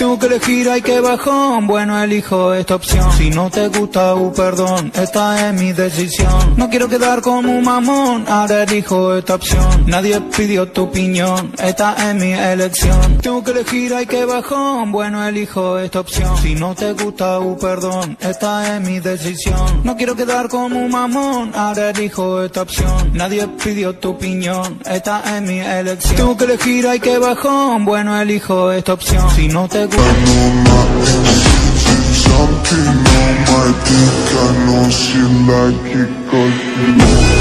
Tengo que elegir, hay que bajón. Bueno, elijo esta opción. Si no te gusta, uh, perdón, esta es mi decisión. No quiero quedar como un mamón, ahora elijo esta opción. Nadie pidió tu opinión, esta es mi elección. Tengo que elegir, hay que bajón. Bueno, elijo esta opción. Si no te gusta, uh, perdón, esta es mi decisión. No quiero quedar como un mamón, ahora elijo esta opción. Nadie pidió tu opinión, esta es mi elección. Tengo que elegir, hay que bajón. Bueno, elijo esta opción. Si no te. I know my something on my dick, I know she like it, cause